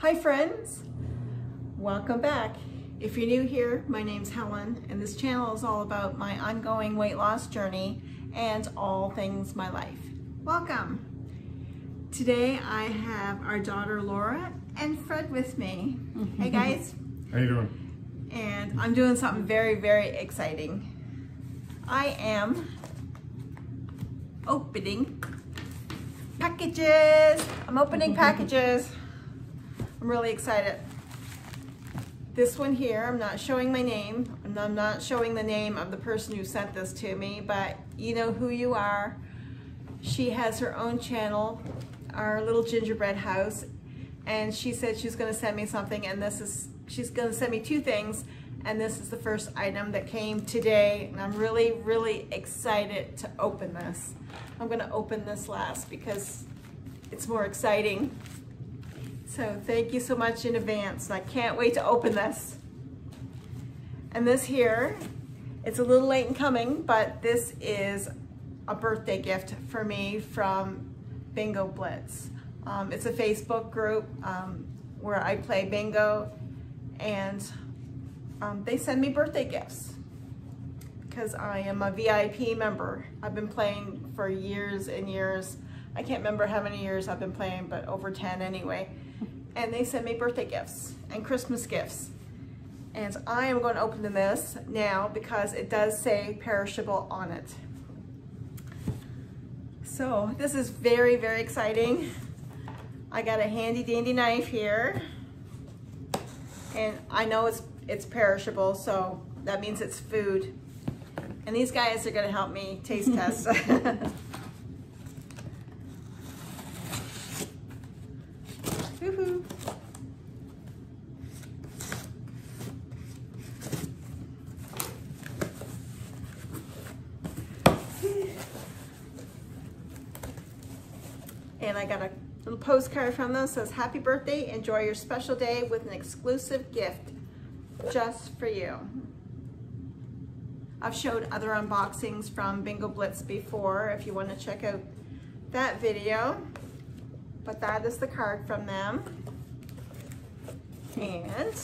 Hi friends, welcome back. If you're new here, my name's Helen and this channel is all about my ongoing weight loss journey and all things my life. Welcome. Today I have our daughter Laura and Fred with me. hey guys. How you doing? And I'm doing something very, very exciting. I am opening packages. I'm opening packages. I'm really excited. This one here, I'm not showing my name, I'm not showing the name of the person who sent this to me, but you know who you are. She has her own channel, our little gingerbread house, and she said she's gonna send me something, and this is, she's gonna send me two things, and this is the first item that came today, and I'm really, really excited to open this. I'm gonna open this last because it's more exciting. So thank you so much in advance. I can't wait to open this. And this here, it's a little late in coming, but this is a birthday gift for me from Bingo Blitz. Um, it's a Facebook group um, where I play bingo and um, they send me birthday gifts because I am a VIP member. I've been playing for years and years. I can't remember how many years I've been playing, but over 10 anyway and they send me birthday gifts and Christmas gifts. And I am going to open this now because it does say perishable on it. So this is very, very exciting. I got a handy dandy knife here. And I know it's, it's perishable, so that means it's food. And these guys are gonna help me taste test. and I got a little postcard from them says happy birthday. Enjoy your special day with an exclusive gift just for you. I've showed other unboxings from Bingo Blitz before if you want to check out that video but that is the card from them and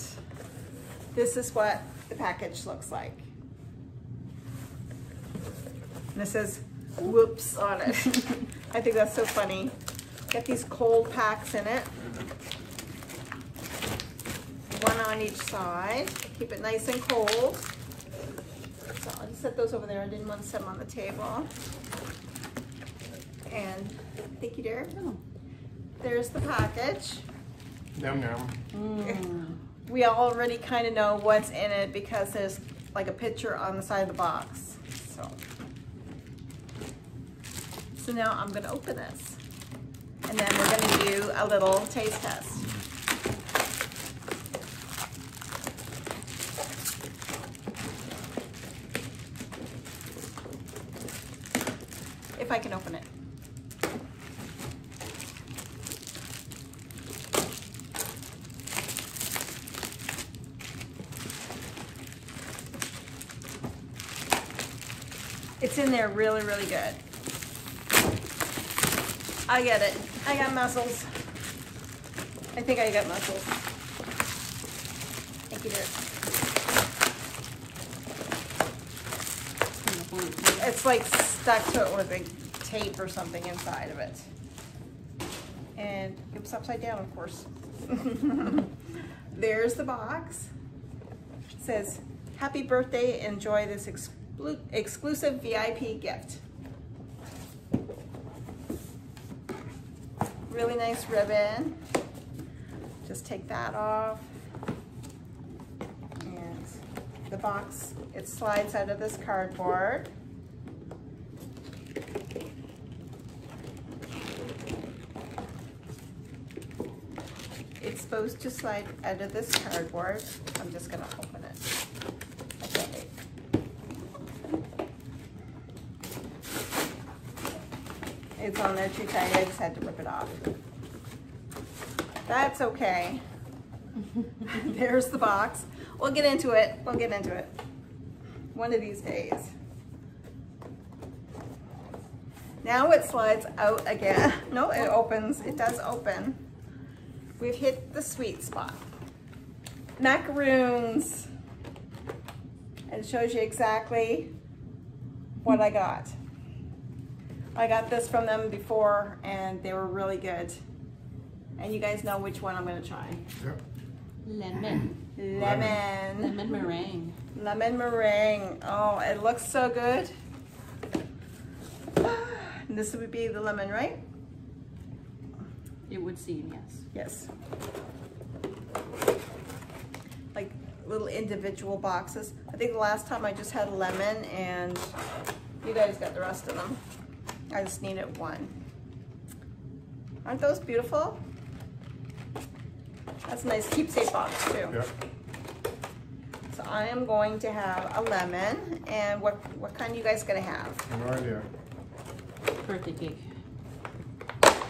this is what the package looks like and it says whoops on it I think that's so funny Get these cold packs in it. One on each side. Keep it nice and cold. So I'll just set those over there. I didn't want to set them on the table. And thank you, dear. There's the package. Yum yum. Mm. We already kind of know what's in it because there's like a picture on the side of the box. So, so now I'm gonna open this. And then we're gonna do a little taste test. If I can open it. It's in there really, really good. I get it. I got muscles. I think I got muscles. Thank you, dear. It's like stuck to it with a tape or something inside of it. And it was upside down, of course. There's the box. It says, happy birthday, enjoy this exclusive VIP gift. really nice ribbon. Just take that off. And the box, it slides out of this cardboard. It's supposed to slide out of this cardboard. I'm just gonna open it. Too tight. I just had to rip it off. That's okay. There's the box. We'll get into it. We'll get into it. One of these days. Now it slides out again. No, it opens. It does open. we've hit the sweet spot. Macaroons. And it shows you exactly what I got. I got this from them before and they were really good. And you guys know which one I'm gonna try. Yep. Lemon. Lemon. Lemon meringue. Lemon meringue. Oh, it looks so good. And this would be the lemon, right? It would seem, yes. Yes. Like little individual boxes. I think the last time I just had lemon and you guys got the rest of them. I just needed one. Aren't those beautiful? That's a nice keepsake box too. Yep. So I am going to have a lemon and what, what kind you guys gonna have? No idea. Birthday cake.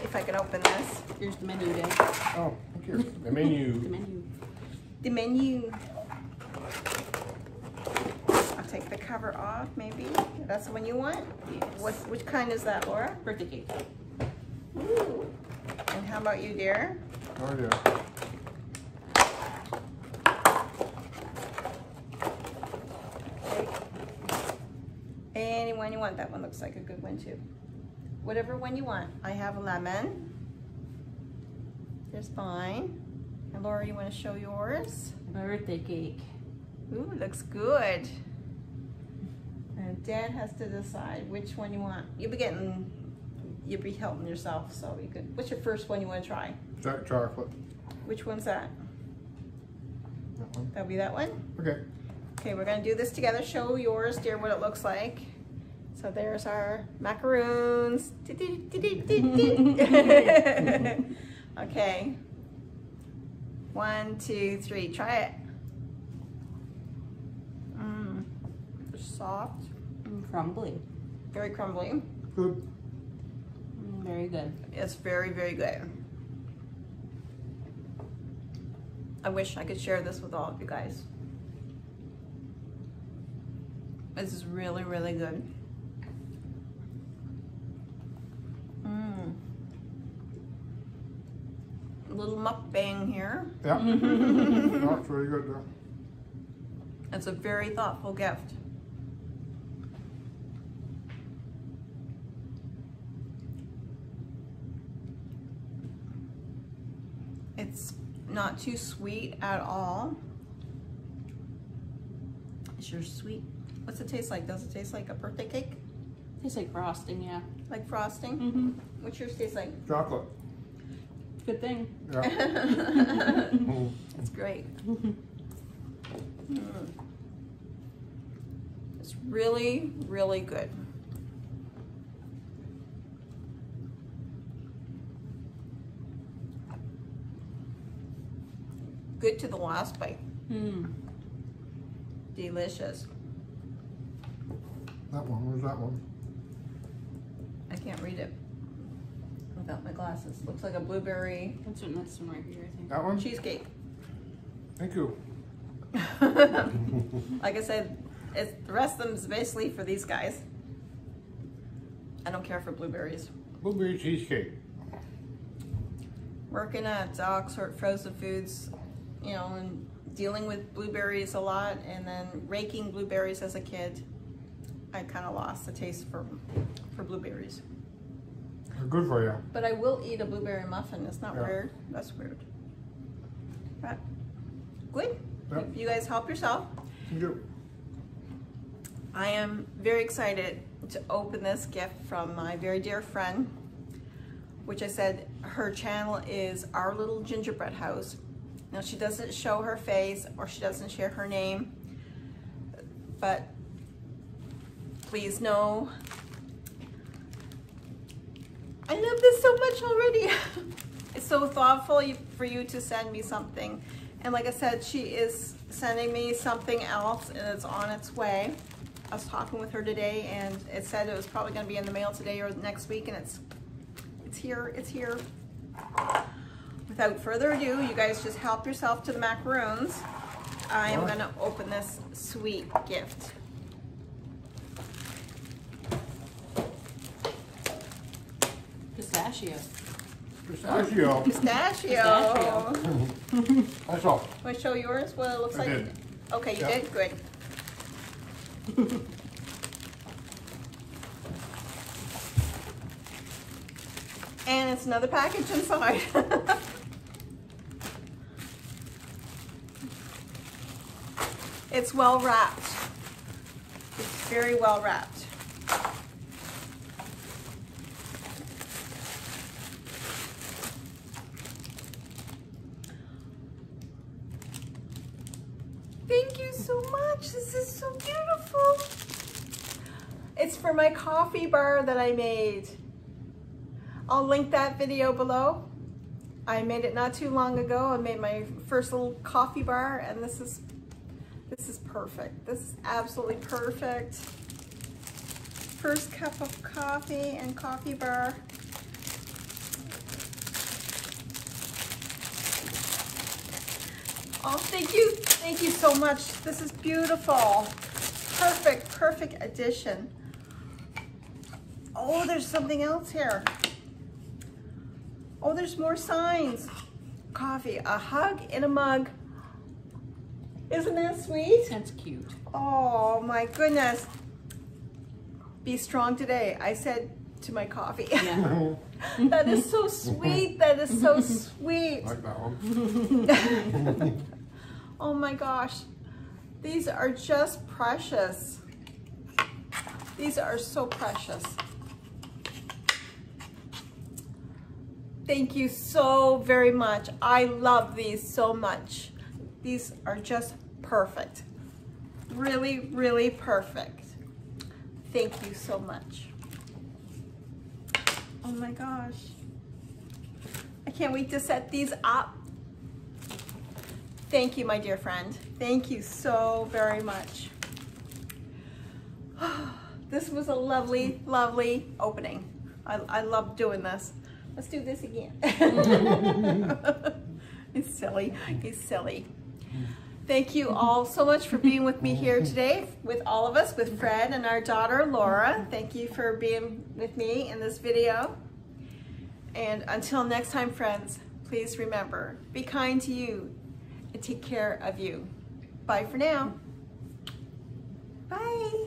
If I can open this. Here's the menu, Dad. Oh, thank you. The The menu. menu. The menu. I'll take the cover off, maybe. That's the one you want? Yes. What, which kind is that, Laura? Birthday cake. Ooh. And how about you, dear? Oh, no idea. Take Any one you want. That one looks like a good one too. Whatever one you want. I have a lemon. There's mine. And Laura, you want to show yours? Birthday cake. Ooh, looks good. Dad has to decide which one you want. You'll be getting, you'll be helping yourself, so you could, what's your first one you want to try? Jack chocolate. Which one's that? That one. That'll be that one? Okay. Okay, we're gonna do this together. Show yours, dear, what it looks like. So there's our macaroons. okay. One, two, three. Try it. Mmm. Soft, Crumbly. very crumbly. Good. Mm, Very good. It's very, very good. I wish I could share this with all of you guys. This is really, really good. Mmm. A little mukbang here. Yeah. no, it's really good though. It's a very thoughtful gift. It's not too sweet at all. Is your sweet? What's it taste like? Does it taste like a birthday cake? Tastes like frosting, yeah. Like frosting? Mm-hmm. What's yours taste like? Chocolate. Good thing. Yeah. It's great. Mm. It's really, really good. Good to the last bite. Mm. Delicious. That one. Where's that one? I can't read it without my glasses. Looks like a blueberry That's one, that's one right here, I think. That one? cheesecake. Thank you. like I said, it's, the rest of them is basically for these guys. I don't care for blueberries. Blueberry cheesecake. Working at Oxford Frozen Foods, you know, and dealing with blueberries a lot and then raking blueberries as a kid, I kind of lost the taste for, for blueberries. They're good for you. But I will eat a blueberry muffin. It's not Yeah. weird. That's weird. But good. You guys help yourself. Thank you. I am very excited to open this gift from my very dear friend, which I said her channel is Our Little Gingerbread House. Now she doesn't show her face or she doesn't share her name, but please know I love this so much already. it's so thoughtful for you to send me something. And like I said, she is sending me something else and it's on its way. I was talking with her today and it said it was probably gonna be in the mail today or next week and it's, it's here, it's here. Without further ado, you guys just help yourself to the macaroons. I am gonna open this sweet gift. Pistachio. Pistachio. Pistachio. Pistachio. That's all. Want to show yours, what it looks I like? did. Okay, you Yep. did? Good. And it's another package inside. It's well wrapped. It's very well wrapped. Thank you so much. This is so beautiful. It's for my coffee bar that I made. I'll link that video below. I made it not too long ago. I made my first little coffee bar and this is this is perfect. This is absolutely perfect. First cup of coffee and coffee bar. Oh, thank you. Thank you so much. This is beautiful. Perfect, perfect addition. Oh, there's something else here. Oh, there's more signs. Coffee, a hug in a mug. Isn't that sweet? That's cute. Oh my goodness. Be strong today. I said to my coffee. Yeah. that is so sweet. That is so sweet. Like that one. Oh my gosh. These are just precious. These are so precious. Thank you so very much. I love these so much. These are just perfect. Really, really perfect. Thank you so much. Oh my gosh. I can't wait to set these up. Thank you, my dear friend. Thank you so very much. This was a lovely, lovely opening. I, I love doing this. Let's do this again. He's silly. He's silly. Thank you all so much for being with me here today, with all of us, with Fred and our daughter Laura. Thank you for being with me in this video. And until next time, friends, please remember, be kind to you and take care of you. Bye for now. Bye.